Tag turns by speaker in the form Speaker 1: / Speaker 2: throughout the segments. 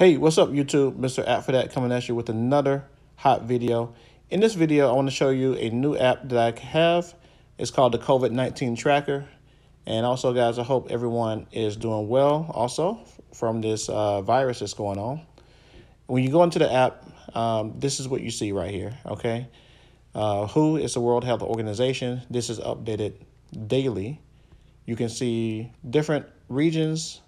Speaker 1: Hey, what's up YouTube? Mr. App for that coming at you with another hot video. In this video, I want to show you a new app that I have. It's called the COVID-19 Tracker. And also, guys, I hope everyone is doing well also from this uh, virus that's going on. When you go into the app, um, this is what you see right here, okay? Uh, WHO is the World Health Organization. This is updated daily. You can see different regions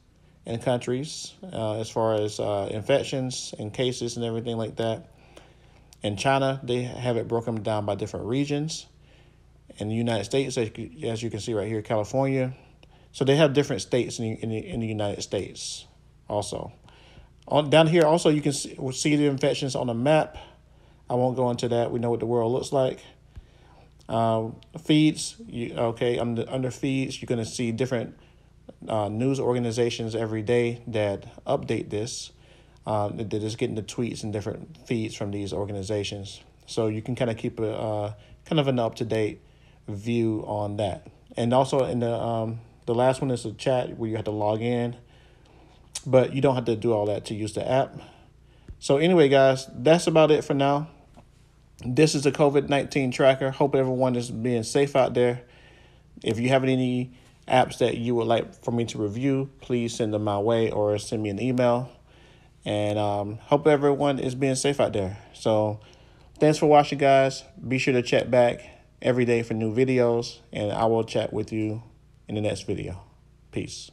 Speaker 1: and countries uh, as far as uh, infections and cases and everything like that. In China, they have it broken down by different regions. In the United States, as you can see right here, California. So they have different states in the, in the, in the United States also. On Down here also, you can see, see the infections on the map. I won't go into that. We know what the world looks like. Um, feeds, you, okay, under, under feeds, you're going to see different uh, news organizations every day that update this. Uh, that is getting the tweets and different feeds from these organizations. So you can kind of keep a uh, kind of an up to date view on that. And also in the um, the last one is a chat where you have to log in, but you don't have to do all that to use the app. So anyway, guys, that's about it for now. This is the COVID-19 tracker. Hope everyone is being safe out there. If you have any apps that you would like for me to review, please send them my way or send me an email. And um, hope everyone is being safe out there. So thanks for watching, guys. Be sure to check back every day for new videos, and I will chat with you in the next video. Peace.